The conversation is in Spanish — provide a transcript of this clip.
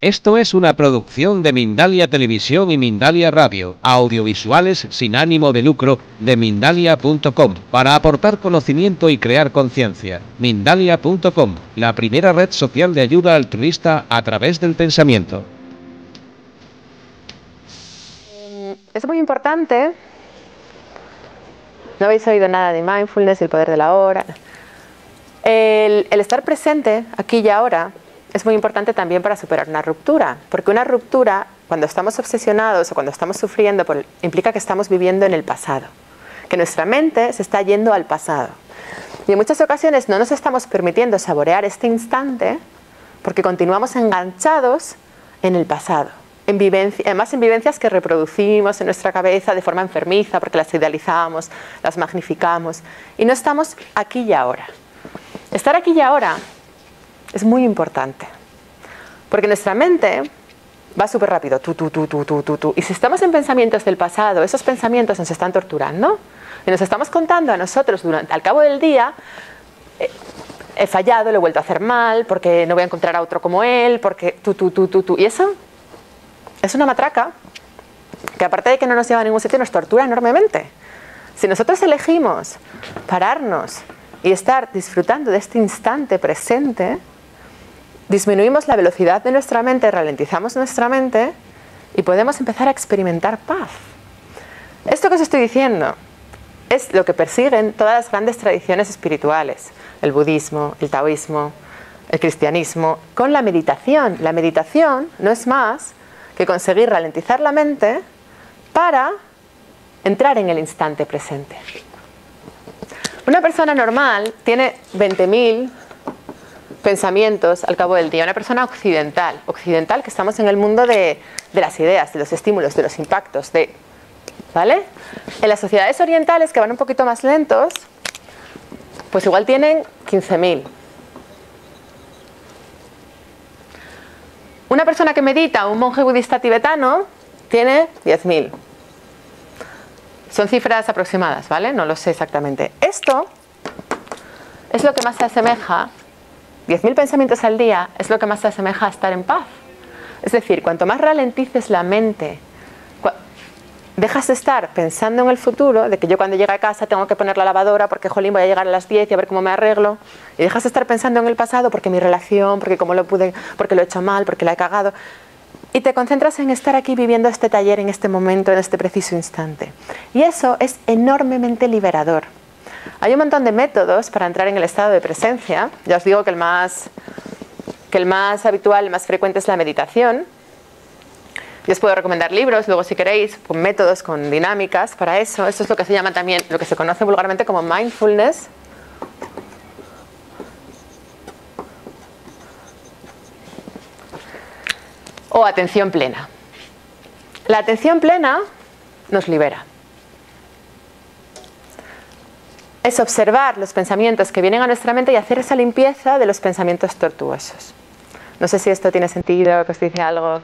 Esto es una producción de Mindalia Televisión y Mindalia Radio, audiovisuales sin ánimo de lucro, de mindalia.com, para aportar conocimiento y crear conciencia. Mindalia.com, la primera red social de ayuda altruista a través del pensamiento. Es muy importante. No habéis oído nada de mindfulness, el poder de la hora. El, el estar presente aquí y ahora es muy importante también para superar una ruptura, porque una ruptura, cuando estamos obsesionados o cuando estamos sufriendo, implica que estamos viviendo en el pasado, que nuestra mente se está yendo al pasado. Y en muchas ocasiones no nos estamos permitiendo saborear este instante porque continuamos enganchados en el pasado, en además en vivencias que reproducimos en nuestra cabeza de forma enfermiza porque las idealizamos, las magnificamos y no estamos aquí y ahora. Estar aquí y ahora es muy importante. Porque nuestra mente va súper rápido. Y si estamos en pensamientos del pasado, esos pensamientos nos están torturando. Y nos estamos contando a nosotros durante, al cabo del día, eh, he fallado, lo he vuelto a hacer mal, porque no voy a encontrar a otro como él, porque tú, tú, tú, tú, tú. Y eso es una matraca que aparte de que no nos lleva a ningún sitio, nos tortura enormemente. Si nosotros elegimos pararnos y estar disfrutando de este instante presente, disminuimos la velocidad de nuestra mente, ralentizamos nuestra mente y podemos empezar a experimentar paz. Esto que os estoy diciendo es lo que persiguen todas las grandes tradiciones espirituales, el budismo, el taoísmo, el cristianismo, con la meditación. La meditación no es más que conseguir ralentizar la mente para entrar en el instante presente. Una persona normal tiene 20.000 pensamientos al cabo del día, una persona occidental, occidental que estamos en el mundo de, las ideas, de los estímulos, de los impactos, de, ¿vale? En las sociedades orientales que van un poquito más lentos, pues igual tienen 15.000. Una persona que medita, un monje budista tibetano, tiene 10.000. Son cifras aproximadas, ¿vale? No lo sé exactamente. Esto es lo que más se asemeja 10.000 pensamientos al día es lo que más se asemeja a estar en paz. Es decir, cuanto más ralentices la mente, dejas de estar pensando en el futuro, de que yo cuando llegue a casa tengo que poner la lavadora porque, jolín, voy a llegar a las 10 y a ver cómo me arreglo, y dejas de estar pensando en el pasado porque mi relación, porque cómo lo pude, porque lo he hecho mal, porque la he cagado, y te concentras en estar aquí viviendo este taller en este momento, en este preciso instante. Y eso es enormemente liberador. Hay un montón de métodos para entrar en el estado de presencia. Ya os digo que el más, que el más habitual, el más frecuente es la meditación. Yo os puedo recomendar libros, luego si queréis, con métodos, con dinámicas para eso. Eso es lo que se llama también, lo que se conoce vulgarmente como mindfulness. O atención plena. La atención plena nos libera. Es observar los pensamientos que vienen a nuestra mente y hacer esa limpieza de los pensamientos tortuosos. No sé si esto tiene sentido, que os dice algo.